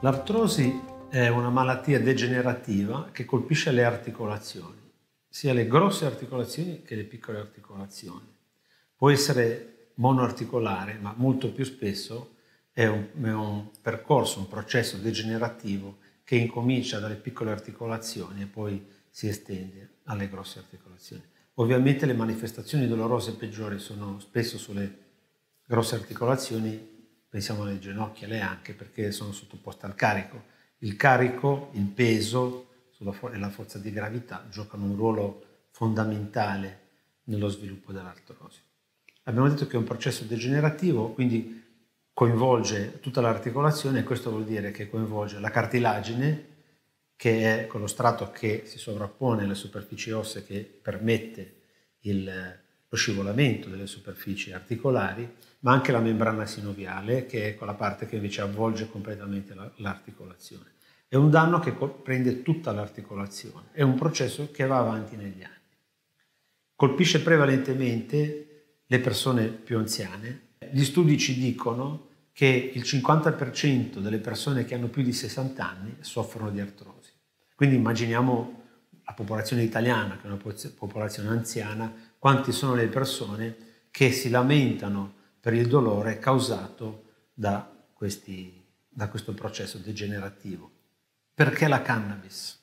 L'artrosi è una malattia degenerativa che colpisce le articolazioni, sia le grosse articolazioni che le piccole articolazioni. Può essere monoarticolare, ma molto più spesso è un, è un percorso, un processo degenerativo che incomincia dalle piccole articolazioni e poi si estende alle grosse articolazioni. Ovviamente le manifestazioni dolorose peggiori sono spesso sulle grosse articolazioni pensiamo alle ginocchia, alle anche, perché sono sottoposte al carico. Il carico, il peso e la forza di gravità giocano un ruolo fondamentale nello sviluppo dell'artrosi. Abbiamo detto che è un processo degenerativo, quindi coinvolge tutta l'articolazione e questo vuol dire che coinvolge la cartilagine, che è quello strato che si sovrappone alle superfici ossee che permette il, lo scivolamento delle superfici articolari, ma anche la membrana sinoviale, che è quella parte che invece avvolge completamente l'articolazione. È un danno che prende tutta l'articolazione, è un processo che va avanti negli anni. Colpisce prevalentemente le persone più anziane. Gli studi ci dicono che il 50% delle persone che hanno più di 60 anni soffrono di artrosi. Quindi immaginiamo la popolazione italiana, che è una popolazione anziana, quanti sono le persone che si lamentano per il dolore causato da, questi, da questo processo degenerativo. Perché la cannabis?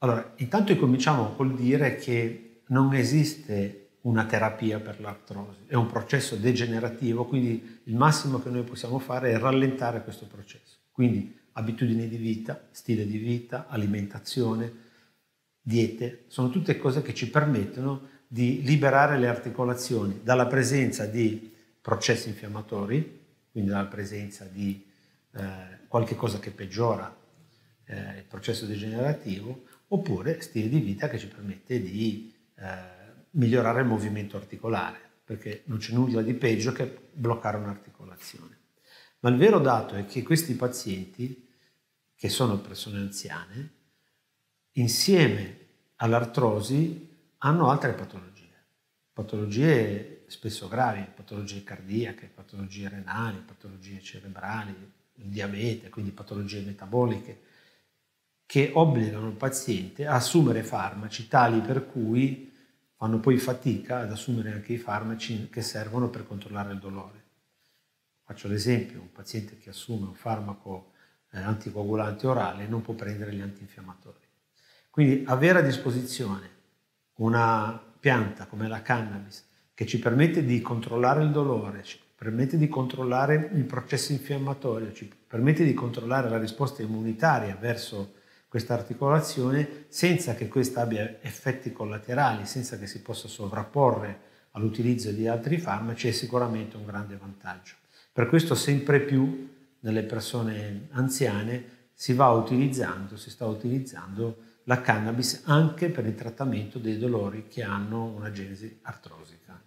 Allora, intanto cominciamo col dire che non esiste una terapia per l'artrosi, è un processo degenerativo, quindi il massimo che noi possiamo fare è rallentare questo processo. Quindi abitudini di vita, stile di vita, alimentazione, diete, sono tutte cose che ci permettono di liberare le articolazioni dalla presenza di processi infiammatori, quindi dalla presenza di eh, qualche cosa che peggiora eh, il processo degenerativo, oppure stile di vita che ci permette di eh, migliorare il movimento articolare, perché non c'è nulla di peggio che bloccare un'articolazione. Ma il vero dato è che questi pazienti, che sono persone anziane, insieme all'artrosi hanno altre patologie, patologie spesso gravi, patologie cardiache, patologie renali, patologie cerebrali, diabete, quindi patologie metaboliche, che obbligano il paziente a assumere farmaci tali per cui fanno poi fatica ad assumere anche i farmaci che servono per controllare il dolore. Faccio l'esempio, un paziente che assume un farmaco eh, anticoagulante orale non può prendere gli antinfiammatori. Quindi avere a disposizione una pianta come la cannabis che ci permette di controllare il dolore, ci permette di controllare il processo infiammatorio, ci permette di controllare la risposta immunitaria verso questa articolazione senza che questa abbia effetti collaterali, senza che si possa sovrapporre all'utilizzo di altri farmaci è sicuramente un grande vantaggio. Per questo sempre più nelle persone anziane si va utilizzando, si sta utilizzando la cannabis anche per il trattamento dei dolori che hanno una genesi artrosica.